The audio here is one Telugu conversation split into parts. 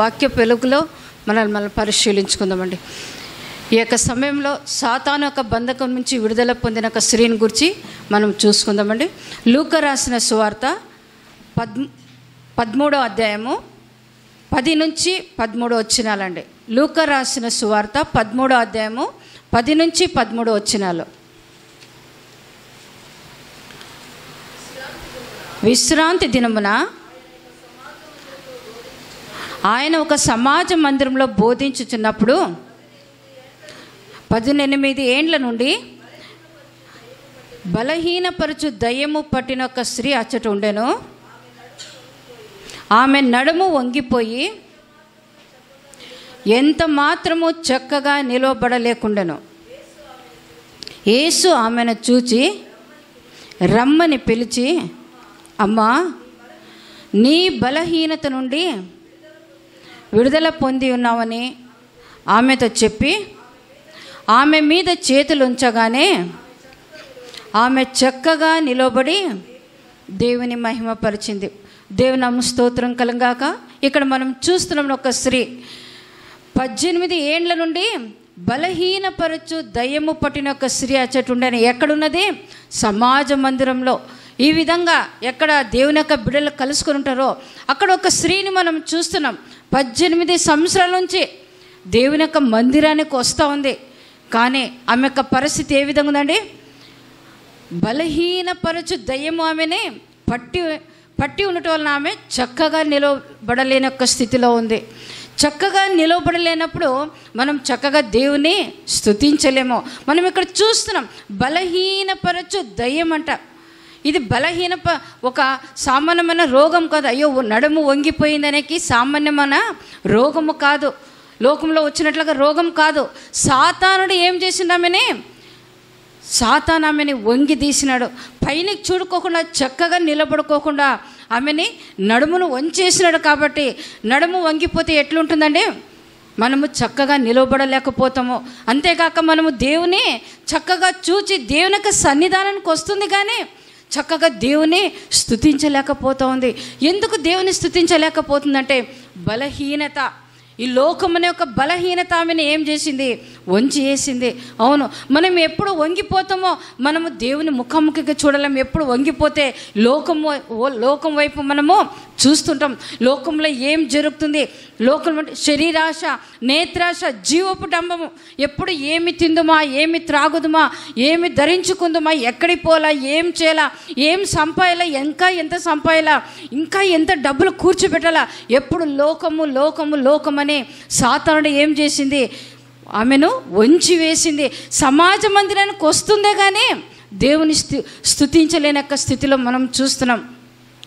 వాక్య పెలుగులో మనల్ని మనం పరిశీలించుకుందామండి. ఈ యొక్క సమయంలో సాతాను యొక్క బంధకం నుంచి విడుదల పొందిన ఒక స్త్రీని గురించి మనం చూసుకుందామండి. లూక రాసిన సువార్త పద్ పదమూడో అధ్యాయము పది నుంచి పదమూడు వచ్చినాలండి లూక రాసిన సువార్త పదమూడో అధ్యాయము పది నుంచి పదమూడు వచ్చినాలు విశ్రాంతి దినమున ఆయన ఒక సమాజ మందిరంలో బోధించుచున్నప్పుడు పద్దెనిమిది ఏండ్ల నుండి బలహీనపరచు దయ్యము పట్టిన ఒక స్త్రీ అచ్చట ఉండెను. ఆమె నడుము వంగిపోయి ఎంత మాత్రము చక్కగా నిలవబడలేకుండెను. యేసు ఆమెను చూచి రమ్మని పిలిచి అమ్మా నీ బలహీనత నుండి విడుదల పొంది ఉన్నామని ఆమెతో చెప్పి ఆమె మీద చేతులు ఉంచగానే ఆమె చక్కగా నిలబడి దేవుని మహిమపరిచింది. దేవుని నామ స్తోత్రం కలంగాక ఇక్కడ మనం చూస్తున్నాం ఒక స్త్రీ. పద్దెనిమిది ఏండ్ల నుండి బలహీనపరచు దయ్యము పట్టిన ఒక స్త్రీ అచ్చట ఉండని ఎక్కడున్నది? సమాజ మందిరంలో. ఈ విధంగా ఎక్కడ దేవుని యొక్క బిడ్డలు కలుసుకొని ఉంటారో అక్కడ ఒక స్త్రీని మనం చూస్తున్నాం. పద్దెనిమిది సంవత్సరాల నుంచి దేవుని యొక్క మందిరానికి వస్తూ ఉంది. కానీ ఆమె యొక్క పరిస్థితి ఏ విధంగా ఉందండి? బలహీనపరచు దయ్యము ఆమెని పట్టి పట్టి ఉండటం వలన ఆమె చక్కగా నిలవబడలేని యొక్క స్థితిలో ఉంది. చక్కగా నిలవబడలేనప్పుడు మనం చక్కగా దేవుని స్తుతించలేము. మనం ఇక్కడ చూస్తున్నాం బలహీనపరచు దయ్యం అంట ఇది బలహీన ఒక సామాన్యమైన రోగం కాదు. అయ్యో నడుము వంగిపోయిందనేకి సామాన్యమైన రోగము కాదు. లోకంలో వచ్చినట్లుగా రోగం కాదు. సాతానుడు ఏం చేసిందామని సాతాన్ ఆమెని వంగి తీసినాడు. పైన చూడుకోకుండా చక్కగా నిలబడుకోకుండా ఆమెని నడుమును వంచేసినాడు కాబట్టి నడుము వంగిపోతే ఎట్లుంటుందండి? మనము చక్కగా నిలబడలేకపోతాము. అంతేకాక మనము దేవుని చక్కగా చూచి దేవుని యొక్క సన్నిధానానికి వస్తుంది కానీ చక్కగా దేవుని స్థుతించలేకపోతూ ఉంది ఎందుకు దేవుని స్థుతించలేకపోతుందంటే బలహీనత. ఈ లోకం అనే ఒక బలహీనత ఆమెను ఏం చేసింది? వంచి వేసింది. అవును మనం ఎప్పుడు వంగిపోతామో మనము దేవుని ముఖాముఖిగా చూడలేం. ఎప్పుడు వంగిపోతే లోకము ఓ- లోకం వైపు మనము చూస్తుంటాం. లోకంలో ఏం జరుగుతుంది? లోకం అంటే శరీరాశ నేత్రాశ జీవపు డంబము. ఎప్పుడు ఏమి తిందుమా ఏమి త్రాగుదుమా ఏమి ధరించుకుందుమా ఎక్కడికి పోలా ఏం చేయాలా ఏం సంపాయాలా ఇంకా ఎంత సంపాయాలా ఇంకా ఎంత డబ్బులు కూర్చోబెట్టాలా ఎప్పుడు లోకము లోకము లోకమని సాతానుడు ఏం చేసింది? ఆమెను వంచి వేసింది. సమాజ మందిరానికి వస్తుందే కానీ దేవుని స్థు స్థుతించలేని యొక్క స్థితిలో మనం చూస్తున్నాం.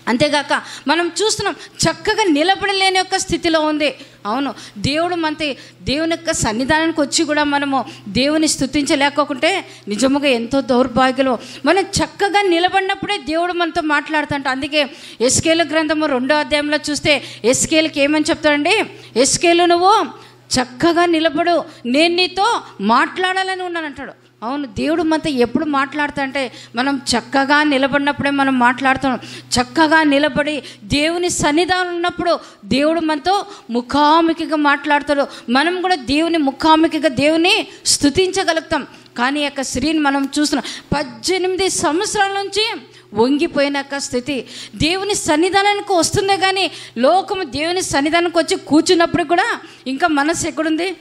అంతేగాక మనం చూస్తున్నాం చక్కగా నిలబడలేని యొక్క స్థితిలో ఉంది. అవును దేవుడు మనకి దేవుని యొక్క సన్నిధానానికి వచ్చి కూడా మనము దేవుని స్థుతించలేకుంటే నిజముగా ఎంతో దౌర్భాగ్యలో. మనం చక్కగా నిలబడినప్పుడే దేవుడు మనతో మాట్లాడుతుంట. అందుకే ఎస్కేలు గ్రంథము రెండో అధ్యాయంలో చూస్తే ఎస్కేలకి ఏమని చెప్తాడండి? ఎస్కేలు నువ్వు చక్కగా నిలబడు నేను నీతో మాట్లాడాలని ఉన్నానంటాడు. అవును దేవుడు మనతో ఎప్పుడు మాట్లాడుతా అంటే మనం చక్కగా నిలబడినప్పుడే మనం మాట్లాడుతున్నాం. చక్కగా నిలబడి దేవుని సన్నిధానం ఉన్నప్పుడు దేవుడు మనతో ముఖాముఖిగా మాట్లాడతాడు. మనం కూడా దేవుని ముఖాముఖిగా దేవుని స్థుతించగలుగుతాం. కానీ యొక్క స్త్రీని మనం చూస్తున్నాం. పద్దెనిమిది సంవత్సరాల నుంచి వంగిపోయిన యొక్క స్థితి. దేవుని సన్నిధానానికి వస్తుందే కానీ లోకము దేవుని సన్నిధానానికి వచ్చి కూర్చున్నప్పుడు కూడా ఇంకా మనసు ఎక్కడుంది?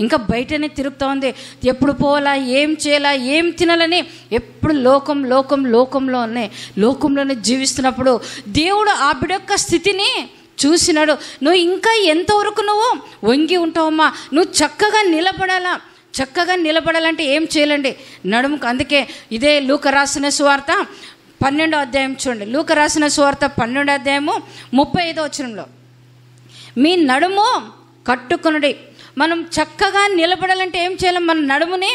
ఇంకా బయటనే తిరుగుతూ ఉంది. ఎప్పుడు పోవాలా ఏం చేయాలా ఏం తినాలని ఎప్పుడు లోకం లోకం లోకంలోనే లోకంలోనే జీవిస్తున్నప్పుడు దేవుడు ఆ బిడ యొక్క స్థితిని చూసినాడు. నువ్వు ఇంకా ఎంతవరకు నువ్వు వంగి ఉంటావమ్మా? నువ్వు చక్కగా నిలబడాలా? చక్కగా నిలబడాలంటే ఏం చేయాలండి? నడుముకు అందుకే ఇదే లూక రాసిన సువార్త పన్నెండో అధ్యాయం చూడండి. లూక రాసిన సువార్త పన్నెండో అధ్యాయము ముప్పై ఐదో వచనంలో. మీ నడుము కట్టుకునుడి. మనం చక్కగా నిలబడాలంటే ఏం చేయాలి? మన నడుముని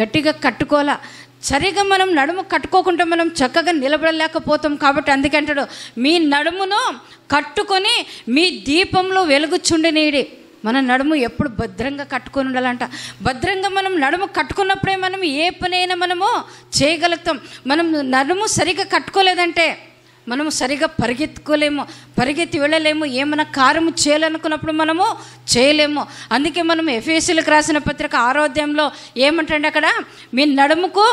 గట్టిగా కట్టుకోవాలా? సరిగా మనం నడుము కట్టుకోకుండా మనం చక్కగా నిలబడలేకపోతాం కాబట్టి అందుకంటాడు మీ నడుమును కట్టుకొని మీ దీపంలో వెలుగుచుండనీడి మన నడుము ఎప్పుడు భద్రంగా కట్టుకొని ఉండాలంట. భద్రంగా మనం నడుము కట్టుకున్నప్పుడే మనం ఏ పనైనా మనము చేయగలుగుతాం. మనం నడుము సరిగా కట్టుకోలేదంటే మనము సరిగా పరిగెత్తుకోలేము పరిగెత్తి వెళ్ళలేము ఏమైనా కార్యము చేయాలనుకున్నప్పుడు మనము చేయలేము. అందుకే మనం ఎఫ్ఎస్సీలకు రాసిన పత్రిక ఆరోగ్యంలో ఏమంటాడు అక్కడ మీ నడుముకు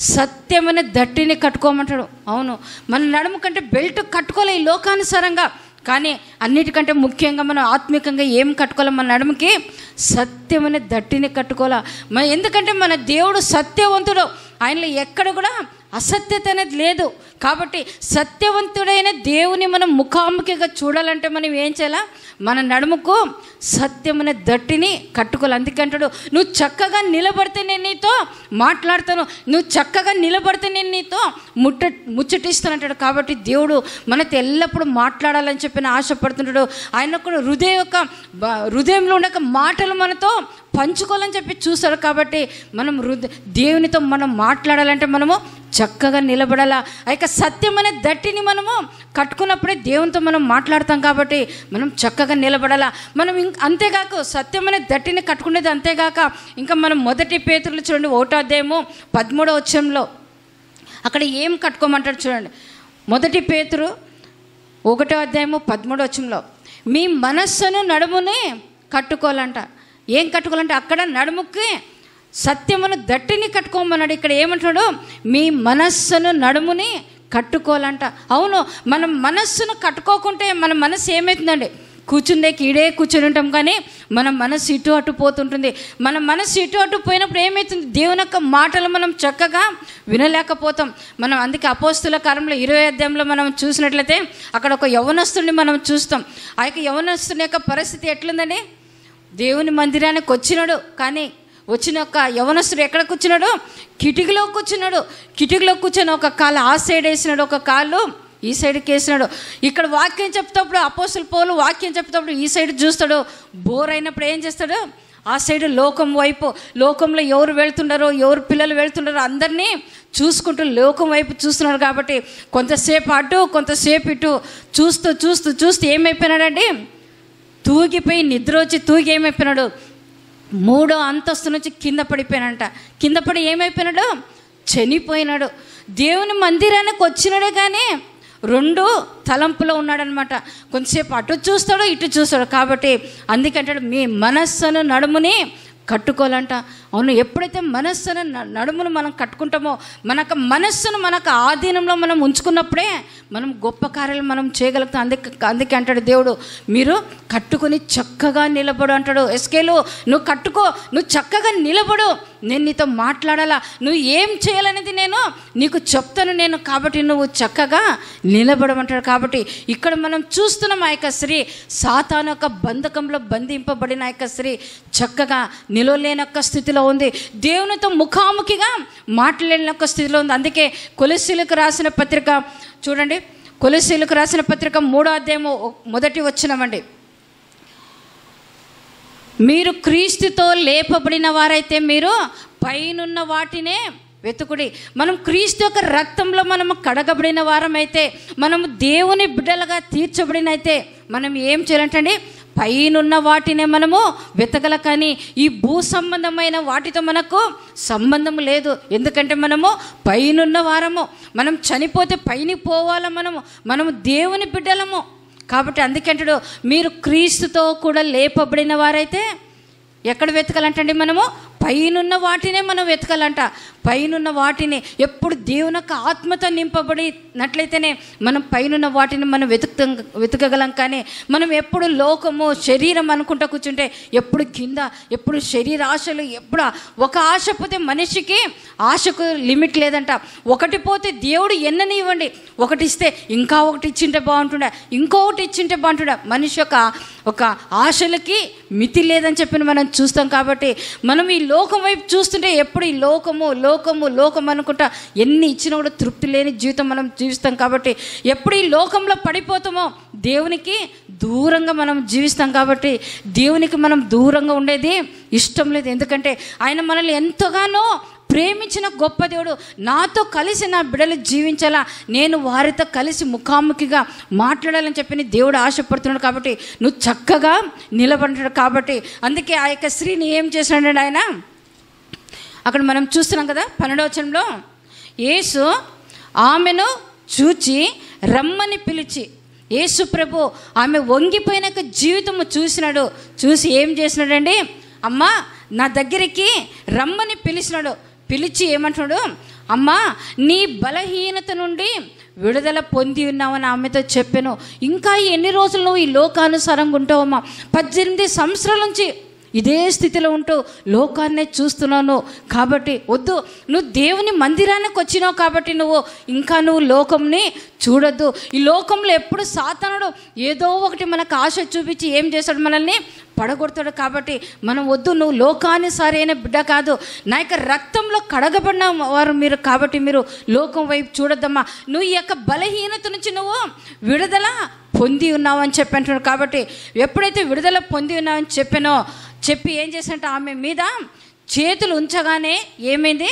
సత్యమైన దట్టిని కట్టుకోమంటాడు. అవును మన నడుము కంటే బెల్ట్ కట్టుకోలే ఈ లోకానుసారంగా. కానీ అన్నిటికంటే ముఖ్యంగా మనం ఆత్మికంగా ఏం కట్టుకోవాలి? మన నడుముకి సత్యమైన దట్టిని కట్టుకోవాలా? మన ఎందుకంటే మన దేవుడు సత్యవంతుడు. ఆయనలో ఎక్కడ కూడా అసత్యత అనేది లేదు. కాబట్టి సత్యవంతుడైన దేవుని మనం ముఖాముఖిగా చూడాలంటే మనం ఏం చేయాలా? మన నడుముకు సత్యమైన దట్టిని కట్టుకోవాలి. అందుకంటాడు నువ్వు చక్కగా నిలబడితే నేను నీతో మాట్లాడతాను. నువ్వు చక్కగా నిలబడితే నేను నీతో ముట్ట ముచ్చటిస్తాను అంటాడు కాబట్టి దేవుడు మనతో ఎల్లప్పుడూ మాట్లాడాలని చెప్పిన ఆశపడుతుంటాడు. ఆయన కూడా హృదయ యొక్క హృదయంలో ఉండే మాటలు మనతో పంచుకోవాలని చెప్పి చూస్తాడు కాబట్టి మనం హృదయ దేవునితో మనం మాట్లాడాలంటే మనము చక్కగా నిలబడాలా. ఆ సత్యం అనే దట్టిని మనము కట్టుకున్నప్పుడే దేవునితో మనం మాట్లాడతాం కాబట్టి మనం చక్కగా నిలబడాలా. మనం ఇంక అంతేగాక అనే దట్టిని కట్టుకునేది అంతేగాక ఇంకా మనం మొదటి పేతులు చూడండి ఒకటో అధ్యాయము పదమూడో వచ్చంలో అక్కడ ఏం కట్టుకోమంటారు చూడండి. మొదటి పేతురు ఒకటో అధ్యాయము పదమూడో వచ్చంలో మీ మనస్సును నడుముని కట్టుకోవాలంట. ఏం కట్టుకోవాలంటే అక్కడ నడుముకి సత్యమును దట్టిని కట్టుకోమన్నాడు. ఇక్కడ ఏమంటాడు మీ మనస్సును నడుముని కట్టుకోవాలంట. అవును మనం మనస్సును కట్టుకోకుంటే మన మనస్సు ఏమవుతుందండి కూర్చుందే కీడే కూర్చుని ఉంటాం కానీ మన మనసు ఇటు అటు పోతుంటుంది. మన మనసు ఇటు అటు పోయినప్పుడు ఏమవుతుంది దేవుని యొక్క మాటలు మనం చక్కగా వినలేకపోతాం. మనం అందుకే అపోస్తుల కాలంలో ఇరవై అధ్యాయంలో మనం చూసినట్లయితే అక్కడ ఒక యవనస్తుని మనం చూస్తాం. ఆ యొక్క యవనస్తుని యొక్క పరిస్థితి ఎట్లుందండి? దేవుని మందిరానికి వచ్చినాడు. కానీ వచ్చిన ఒక యవనస్తుడు ఎక్కడ కూర్చున్నాడు? కిటికీలో కూర్చున్నాడు. కిటికీలో కూర్చొని ఒక కాలు ఆ సైడ్ వేసినాడు ఒక కాళ్ళు ఈ సైడ్కి వేసినాడు. ఇక్కడ వాక్యం చెప్తప్పుడు అపోసులు పోలు వాక్యం చెప్తప్పుడు ఈ సైడ్ చూస్తాడు. బోర్ అయినప్పుడు ఏం చేస్తాడు? ఆ సైడ్ లోకం వైపు లోకంలో ఎవరు వెళ్తున్నారో ఎవరు పిల్లలు వెళ్తున్నారో అందరినీ చూసుకుంటూ లోకం వైపు చూస్తున్నాడు కాబట్టి కొంతసేపు అటు కొంతసేపు ఇటు చూస్తూ చూస్తూ చూస్తూ ఏమైపోయినాడండి? తూగిపోయి నిద్ర వచ్చి తూగి ఏమైపోయినాడు? మూడో అంతస్తు నుంచి కింద పడిపోయినంట కింద పడి ఏమైపోయినాడు? చనిపోయినాడు. దేవుని మందిరానికి వచ్చినాడే కానీ రెండు తలంపులో ఉన్నాడనమాట. కొంతసేపు అటు చూస్తాడు ఇటు చూస్తాడు. కాబట్టి అందుకంటాడు మీ మనస్సును నడుముని కట్టుకోవాలంట. అవును ఎప్పుడైతే మనస్సును న- నడుమును మనం కట్టుకుంటామో మనకు మనస్సును మనకు ఆధీనంలో మనం ఉంచుకున్నప్పుడే మనం గొప్ప కార్యాలు మనం చేయగలుగుతాం. అందుకే అందుకే అంటాడు దేవుడు మీరు కట్టుకొని చక్కగా నిలబడు అంటాడు. ఎస్కేలు నువ్వు కట్టుకో నువ్వు చక్కగా నిలబడు. నేను నీతో మాట్లాడాలా నువ్వు ఏం చేయాలనేది నేను నీకు చెప్తాను నేను కాబట్టి నువ్వు చక్కగా నిలబడమంటాడు. కాబట్టి ఇక్కడ మనం చూస్తున్నాం ఆ యొక్క స్త్రీ సాతాను యొక్క బంధకంలో బంధింపబడిన ఆ యొక్క స్త్రీ చక్కగా నిలవలేని యొక్క స్థితిలో ఉంది. దేవునితో ముఖాముఖిగా మాట్లాడిన యొక్క స్థితిలో ఉంది. అందుకే కొలసీలకు రాసిన పత్రిక చూడండి కొలసీలకు రాసిన పత్రిక మూడో అధ్యాయము మొదటి వచ్చినమండి మీరు క్రీస్తుతో లేపబడిన వారైతే మీరు పైనున్న వాటినే వెతుకుడి. మనం క్రీస్తు యొక్క రక్తంలో మనం కడగబడిన వారమైతే మనము దేవుని బిడ్డలుగా తీర్చబడినైతే మనం ఏం చేయాలంటే పైనున్న వాటినే మనము వెతకల కానీ ఈ భూ సంబంధమైన వాటితో మనకు సంబంధం లేదు. ఎందుకంటే మనము పైనున్న వారము. మనం చనిపోతే పైన పోవాల మనము. మనము దేవుని బిడ్డలము. కాబట్టి అందుకంటాడు మీరు క్రీస్తుతో కూడా లేపబడిన వారైతే ఎక్కడ వెతకాలంటండి మనము? పైనున్న వాటినే మనం వెతకాలంట. పైనున్న వాటిని ఎప్పుడు దేవుని యొక్క ఆత్మతో నింపబడినట్లయితేనే మనం పైనున్న వాటిని మనం వెతుకుతాం వెతకగలం. కానీ మనం ఎప్పుడు లోకము శరీరం అనుకుంటా కూర్చుంటే ఎప్పుడు కింద ఎప్పుడు శరీర ఆశలు ఎప్పుడు ఒక ఆశ పోతే మనిషికి ఆశకు లిమిట్ లేదంట. ఒకటి పోతే దేవుడు ఎన్నని ఇవ్వండి ఒకటి ఇస్తే ఇంకా ఒకటి ఇచ్చింటే బాగుంటుండే. ఇంకొకటి ఇచ్చింటే బాగుంటుండే. మనిషి యొక్క ఒక ఆశలకి మితి లేదని చెప్పి మనం చూస్తాం కాబట్టి మనం ఈ లోకం వైపు చూస్తుంటే ఎప్పుడు ఈ లోకము లోకము లోకం అనుకుంటా ఎన్ని ఇచ్చినా కూడా తృప్తి లేని జీవితం మనం జీవిస్తాం కాబట్టి ఎప్పుడు ఈ లోకంలో పడిపోతామో దేవునికి దూరంగా మనం జీవిస్తాం కాబట్టి దేవునికి మనం దూరంగా ఉండేది ఇష్టం లేదు. ఎందుకంటే ఆయన మనల్ని ఎంతగానో ప్రేమించిన గొప్ప దేవుడు నాతో కలిసి నా బిడ్డలు జీవించాలా? నేను వారితో కలిసి ముఖాముఖిగా మాట్లాడాలని చెప్పి దేవుడు ఆశపడుతున్నాడు కాబట్టి నువ్వు చక్కగా నిలబడ్డాడు కాబట్టి అందుకే ఆ యొక్క స్త్రీని ఏం చేసినాడు ఆయన అక్కడ మనం చూస్తున్నాం కదా పన్నెండవచనంలో యేసు ఆమెను చూచి రమ్మని పిలిచి యేసు ప్రభు ఆమె వంగిపోయినాక జీవితము చూసినాడు. చూసి ఏం చేసినాడండి అమ్మా నా దగ్గరికి రమ్మని పిలిచినాడు. పిలిచి ఏమంటున్నాడు? అమ్మా నీ బలహీనత నుండి విడుదల పొంది ఉన్నావని ఆమెతో చెప్పాను. ఇంకా ఎన్ని రోజులు నువ్వు ఈ లోకానుసారంగా ఉంటావమ్మా? పద్దెనిమిది సంవత్సరాల నుంచి ఇదే స్థితిలో ఉంటూ లోకాన్నే చూస్తున్నాను. కాబట్టి వద్దు నువ్వు దేవుని మందిరానికి వచ్చినావు కాబట్టి నువ్వు ఇంకా నువ్వు లోకంని చూడొద్దు. ఈ లోకంలో ఎప్పుడు సాతనుడు ఏదో ఒకటి మనకు ఆశ చూపించి ఏం చేశాడు మనల్ని పడగొడతాడు కాబట్టి మనం వద్దు నువ్వు లోకాన్ని సరైన బిడ్డ కాదు. నా యొక్క రక్తంలో కడగబడిన వారు మీరు కాబట్టి మీరు లోకం వైపు చూడొద్దమ్మా. నువ్వు ఈ యొక్క బలహీనత నుంచి నువ్వు విడుదల పొంది ఉన్నావని చెప్పి అంటున్నాడు కాబట్టి ఎప్పుడైతే విడుదల పొంది ఉన్నావని చెప్పానో చెప్పి ఏం చేశాడంటే ఆమె మీద చేతులు ఉంచగానే ఏమైంది?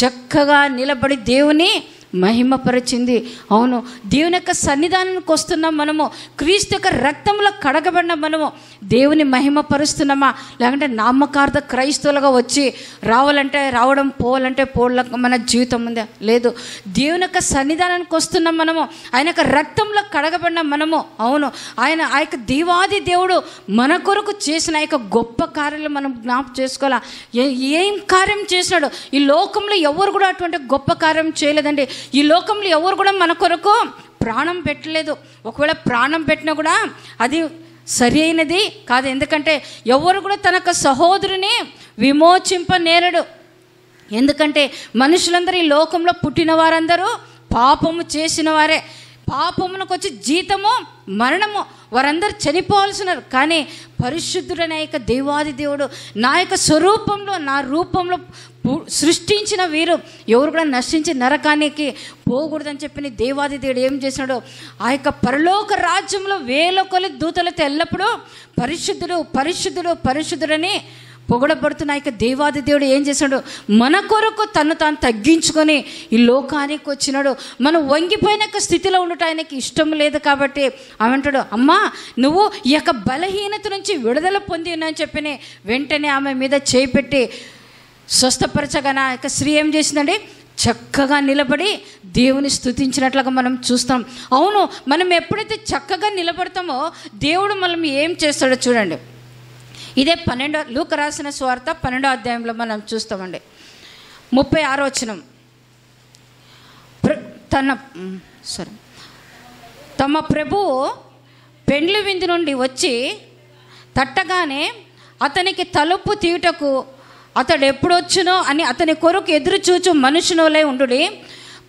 చక్కగా నిలబడి దేవుని మహిమపరిచింది. అవును దేవుని యొక్క సన్నిధానానికి వస్తున్నాం మనము. క్రీస్తు యొక్క రక్తంలో కడగబడిన మనము. దేవుని మహిమపరుస్తున్నామా? లేకుంటే నామకార్థ క్రైస్తవులుగా వచ్చి రావాలంటే రావడం పోవాలంటే పోవడం మన జీవితం ఉందా? లేదు. దేవుని యొక్క సన్నిధానానికి వస్తున్నాం మనము. ఆయన యొక్క రక్తంలో కడగబడిన మనము. అవును ఆయన ఆ యొక్క దేవాది దేవుడు మన కొరకు చేసిన ఆ యొక్క గొప్ప కార్యాలు మనం జ్ఞాపకం చేసుకోవాలా? ఏం కార్యం చేసినాడు? ఈ లోకంలో ఎవరు కూడా అటువంటి గొప్ప కార్యం చేయలేదండి. ఈ లోకంలో ఎవరు కూడా మన కొరకు ప్రాణం పెట్టలేదు. ఒకవేళ ప్రాణం పెట్టినా కూడా అది సరి అయినది కాదు. ఎందుకంటే ఎవరు కూడా తన సహోదరుని విమోచింప నేరడు. ఎందుకంటే మనుషులందరూ ఈ లోకంలో పుట్టిన వారందరూ పాపము చేసిన వారే. పాపమునకు వచ్చి జీతము మరణము వారందరూ చనిపోవాల్సినారు కానీ పరిశుద్ధుడనే యొక్క దేవాది దేవుడు నా యొక్క స్వరూపంలో నా రూపంలో సృష్టించిన వీరు ఎవరు కూడా నశించి నరకానికి పోకూడదని చెప్పిన దేవాది దేవుడు ఏం చేసినాడు ఆ యొక్క పరలోక రాజ్యంలో వేల కొలి దూతలతో ఎల్లప్పుడూ పరిశుద్ధుడు పరిశుద్ధుడు పరిశుద్ధుడని పొగడబడుతున్న యొక్క దేవాది దేవుడు ఏం చేశాడు? మన కొరకు తను తాను తగ్గించుకొని ఈ లోకానికి వచ్చినాడు. మనం వంగిపోయిన స్థితిలో ఉండటం ఆయనకి ఇష్టం లేదు కాబట్టి ఆమెంటాడు అమ్మా నువ్వు ఈ యొక్క బలహీనత నుంచి విడుదల పొంది అని చెప్పి వెంటనే ఆమె మీద చేపెట్టి స్వస్థపరచగా నా యొక్క స్త్రీ ఏం చేసిందండి? చక్కగా నిలబడి దేవుని స్థుతించినట్లుగా మనం చూస్తాం. అవును మనం ఎప్పుడైతే చక్కగా నిలబడతామో దేవుడు మనం ఏం చేస్తాడో చూడండి. ఇదే పన్నెండో లూక రాసిన స్వార్థ పన్నెండో అధ్యాయంలో మనం చూస్తామండి. ముప్పై ఆరో వచనం. ప్ర- తన సరే తమ ప్రభువు పెండ్లి విందు నుండి వచ్చి తట్టగానే అతనికి తలుపు తీయుటకు అతడు ఎప్పుడొచ్చునో అని అతని కొరకు ఎదురు చూచు మనుషునులై ఉండుడి.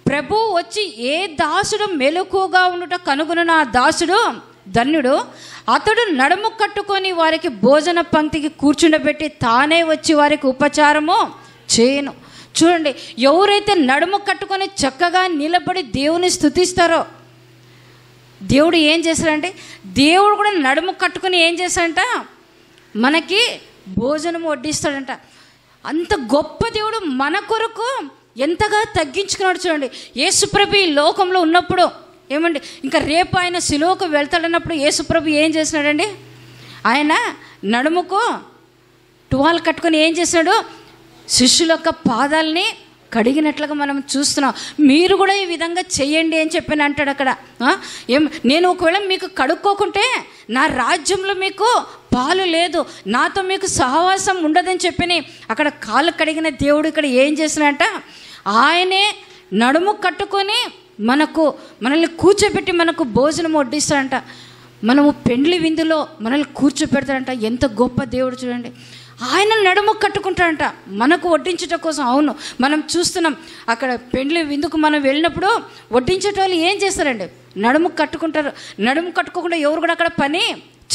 ప్రభు వచ్చి ఏ దాసుడు మెలకుగా ఉండుట కనుగొన ఆ దాసుడు? ధన్యుడు. అతడు నడుము కట్టుకొని వారికి భోజన పంక్తికి కూర్చుండబెట్టి తానే వచ్చి వారికి ఉపచారము చేయను. చూడండి ఎవరైతే నడుము కట్టుకొని చక్కగా నిలబడి దేవుని స్థుతిస్తారో దేవుడు ఏం చేశాడంటే దేవుడు కూడా నడుము కట్టుకుని ఏం చేశాడంట మనకి భోజనం వడ్డిస్తాడంట. అంత గొప్ప దేవుడు మన కొరకు ఎంతగా తగ్గించుకున్నాడు చూడండి. యేసుప్రభు ఈ లోకంలో ఉన్నప్పుడు ఏమండి? ఇంకా రేపు ఆయన సిలువకు వెళ్తాడన్నప్పుడు యేసుప్రభు ఏం చేసినాడండి ఆయన నడుముకు టువాల్ కట్టుకొని ఏం చేశాడు శిష్యుల యొక్క పాదాలని కడిగినట్లుగా మనం చూస్తున్నాం. మీరు కూడా ఈ విధంగా చెయ్యండి అని చెప్పిన అంటాడు అక్కడ. ఏం? నేను ఒకవేళ మీకు కడుక్కోకుంటే నా రాజ్యంలో మీకు పాలు లేదు. నాతో మీకు సహవాసం ఉండదని చెప్పని అక్కడ కాళ్ళు కడిగిన దేవుడు ఇక్కడ ఏం చేసినంట ఆయనే నడుము కట్టుకొని మనకు మనల్ని కూర్చోబెట్టి మనకు భోజనం వడ్డిస్తాడంట. మనము పెండ్లి విందులో మనల్ని కూర్చోపెడతాడంట ఎంత గొప్ప దేవుడు చూడండి. ఆయన నడుమ కట్టుకుంటాడంట. మనకు వడ్డించట కోసం అవును. మనం చూస్తున్నాం అక్కడ పెండ్లి విందుకు మనం వెళ్ళినప్పుడు వడ్డించేట వాళ్ళు ఏం చేస్తారండి? నడుము కట్టుకుంటారు. నడుము కట్టుకోకుండా ఎవరు కూడా అక్కడ పని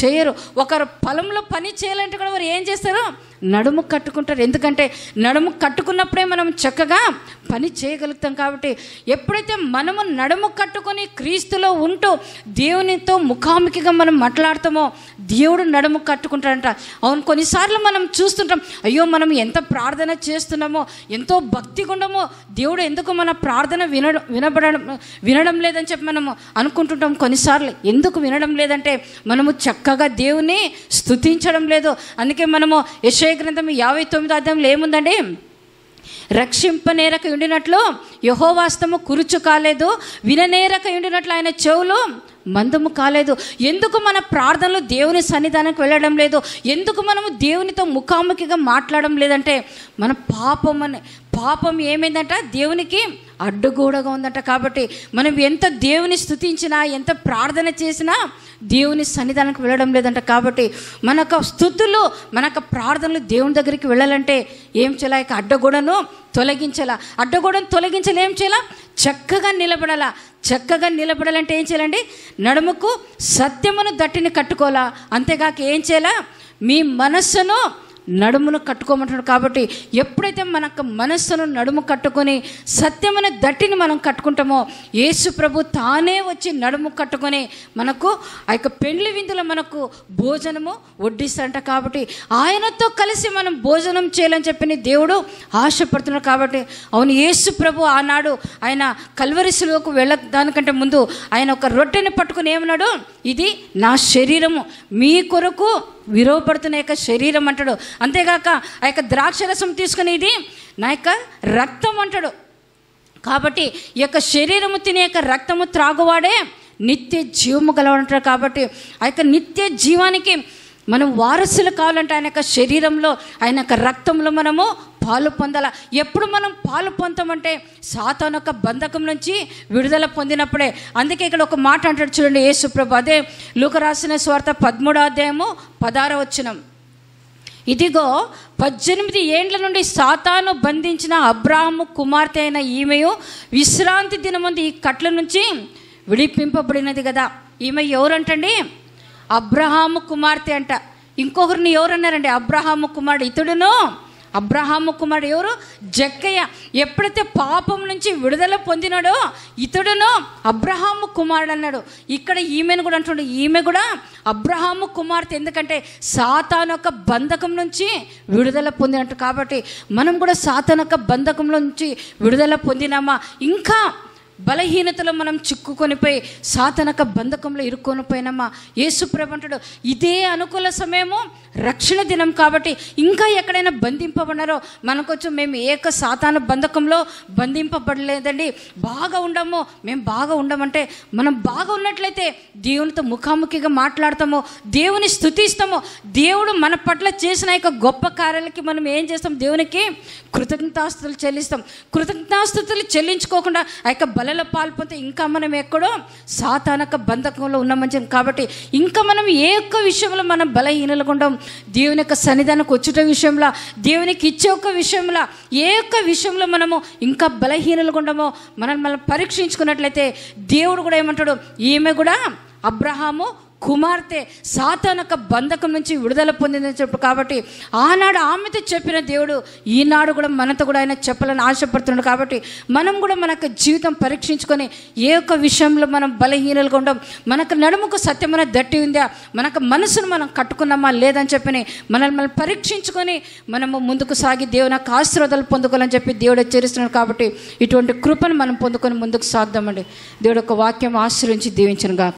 చేయరు. ఒకరు పొలంలో పని చేయాలంటే కూడా వారు ఏం చేస్తారు? నడుము కట్టుకుంటారు. ఎందుకంటే నడుము కట్టుకున్నప్పుడే మనం చక్కగా పని చేయగలుగుతాం కాబట్టి ఎప్పుడైతే మనము నడుము కట్టుకొని క్రీస్తులో ఉంటూ దేవునితో ముఖాముఖిగా మనం మాట్లాడతామో దేవుడు నడుము కట్టుకుంటాడంట. అవును కొన్నిసార్లు మనం చూస్తుంటాం అయ్యో మనం ఎంత ప్రార్థన చేస్తున్నామో ఎంతో భక్తి గుండమో దేవుడు ఎందుకు మన ప్రార్థన వినడం వినబడడం వినడం లేదని చెప్పి మనము అనుకుంటుంటాం కొన్నిసార్లు. ఎందుకు వినడం లేదంటే మనము చక్కగా దేవుని స్తుతించడం లేదు. అందుకే మనము యశ యశయ గ్రంథం యాభై తొమ్మిదో అధ్యాయంలో ఏముందండి? రక్షింపనేరక ఉండినట్లు యహోవాస్తము కురుచు కాలేదు విననేరక ఉండినట్లు ఆయన చెవులు మందము కాలేదు. ఎందుకు మన ప్రార్థనలు దేవుని సన్నిధానానికి వెళ్ళడం లేదు? ఎందుకు మనము దేవునితో ముఖాముఖిగా మాట్లాడడం లేదంటే మన పాపం అని పాపం ఏమైందంట? దేవునికి అడ్డుగూడగా ఉందంట. కాబట్టి మనం ఎంత దేవుని స్థుతించినా ఎంత ప్రార్థన చేసినా దేవుని సన్నిధానానికి వెళ్ళడం లేదంట కాబట్టి మన యొక్క స్థుతులు మనకు ప్రార్థనలు దేవుని దగ్గరికి వెళ్ళాలంటే ఏం చేయాలి? అడ్డగూడను అడ్డగోడను తొలగించాలా. అడ్డగోడను తొలగించాలి ఏం చేయాలా? చక్కగా నిలబడాలా. చక్కగా నిలబడాలంటే ఏం చేయాలండి? నడుముకు సత్యమును దట్టిని కట్టుకోవాలా. అంతేగాక ఏం చేయాలా? మీ మనస్సును నడుమును కట్టుకోమంటున్నాడు కాబట్టి ఎప్పుడైతే మనకు మనస్సును నడుము కట్టుకొని సత్యమైన దట్టిని మనం కట్టుకుంటామో యేసు ప్రభు తానే వచ్చి నడుము కట్టుకొని మనకు ఆ యొక్క పెండ్లి విందులో మనకు భోజనము వడ్డిస్తారంట కాబట్టి ఆయనతో కలిసి మనం భోజనం చేయాలని చెప్పి దేవుడు ఆశపడుతున్నాడు కాబట్టి అవును యేసు ప్రభు ఆనాడు ఆయన కల్వరిశిలోకి వెళ్ళ దానికంటే ముందు ఆయన ఒక రొట్టెని పట్టుకుని ఏమన్నాడు? ఇది నా శరీరము. మీ కొరకు విరవపడుతున్న యొక్క శరీరం అంటాడు. అంతేగాక ఆ యొక్క ద్రాక్షరసం రసం తీసుకునేది నా యొక్క రక్తం అంటాడు. కాబట్టి ఈ యొక్క శరీరము తినే యొక్క రక్తము త్రాగువాడే నిత్య జీవము గలవంటాడు కాబట్టి ఆ యొక్క నిత్య జీవానికి మనం వారసులు కావాలంటే ఆయన యొక్క శరీరంలో ఆయన యొక్క రక్తంలో మనము పాలు పొందాల? ఎప్పుడు మనం పాలు పొందామంటే సాతాన్ యొక్క బంధకం నుంచి విడుదల పొందినప్పుడే. అందుకే ఇక్కడ ఒక మాట అంటాడు చూడండి యేసుప్రభు అదే లూక రాసిన స్వార్థ పదమూడో అధ్యాయము పదార వచ్చినం ఇదిగో పద్దెనిమిది ఏండ్ల నుండి సాతాను బంధించిన అబ్రాహము కుమార్తె అయిన ఈమెయు విశ్రాంతి దినముంది ఈ కట్ల నుంచి విడిపింపబడినది కదా. ఈమె ఎవరంటండి? అబ్రహాము కుమార్తె అంట. ఇంకొకరిని ఎవరన్నారండి? అబ్రహాము కుమారుడు. ఇతడును అబ్రహాము కుమారుడు ఎవరు? జక్కయ్య. ఎప్పుడైతే పాపం నుంచి విడుదల పొందినాడో ఇతడును అబ్రహాము కుమారుడు అన్నాడు. ఇక్కడ ఈమెను కూడా అంటున్నాడు ఈమె కూడా అబ్రహాము కుమార్తె. ఎందుకంటే సాతాను యొక్క బంధకం నుంచి విడుదల పొందినట్టు. కాబట్టి మనం కూడా సాతాను యొక్క బంధకం నుంచి విడుదల పొందినామా? ఇంకా బలహీనతలో మనం చిక్కుకొనిపోయి సాతనక బంధకంలో ఇరుక్కొని పోయినామా యేసుప్రభంటుడు ఇదే అనుకూల సమయము రక్షణ దినం కాబట్టి ఇంకా ఎక్కడైనా బంధింపబడినారో మనకొచ్చు మేము ఏక సాతాన బంధకంలో బంధింపబడలేదండి. బాగా ఉండము మేము బాగా ఉండమంటే మనం బాగా ఉన్నట్లయితే దేవునితో ముఖాముఖిగా మాట్లాడతాము దేవుని స్థుతిస్తాము. దేవుడు మన పట్ల చేసిన యొక్క గొప్ప కార్యాలకి మనం ఏం చేస్తాం? దేవునికి కృతజ్ఞతాస్తులు చెల్లిస్తాం. కృతజ్ఞతాస్తుతులు చెల్లించుకోకుండా ఆ యొక్క బలలో పాల్పొంతే ఇంకా మనం ఎక్కడో సాతానక బంధకంలో ఉన్నామని కాబట్టి ఇంకా మనం ఏ ఒక్క విషయంలో మనం బలహీనలుగా ఉండం? దేవుని యొక్క సన్నిధానికి వచ్చుట విషయంలో దేవునికి ఇచ్చే ఒక్క విషయంలో ఏ ఒక్క విషయంలో మనము ఇంకా బలహీనలుగా ఉండమో మనం మనం పరీక్షించుకున్నట్లయితే దేవుడు కూడా ఏమంటాడు? ఈమె కూడా అబ్రహాము కుమార్తె సాతానక బంధకం నుంచి విడుదల పొందిందని చెప్పు కాబట్టి ఆనాడు ఆమెతో చెప్పిన దేవుడు ఈనాడు కూడా మనతో కూడా ఆయన చెప్పాలని ఆశపడుతున్నాడు కాబట్టి మనం కూడా మన యొక్క జీవితం పరీక్షించుకొని ఏ ఒక్క విషయంలో మనం బలహీనలుగా ఉండం మనకు నడుముకు సత్యమైన దట్టి ఉందా మనకు మనసును మనం కట్టుకున్నామా లేదని చెప్పని మనల్ని మనం పరీక్షించుకొని మనము ముందుకు సాగి దేవుని యొక్క ఆశీర్వాదాలు పొందుకోవాలని చెప్పి దేవుడు హెచ్చరిస్తున్నాడు కాబట్టి ఇటువంటి కృపను మనం పొందుకొని ముందుకు సాగుదామండి. దేవుడు ఒక వాక్యం ఆశ్రయించి దీవించనుగా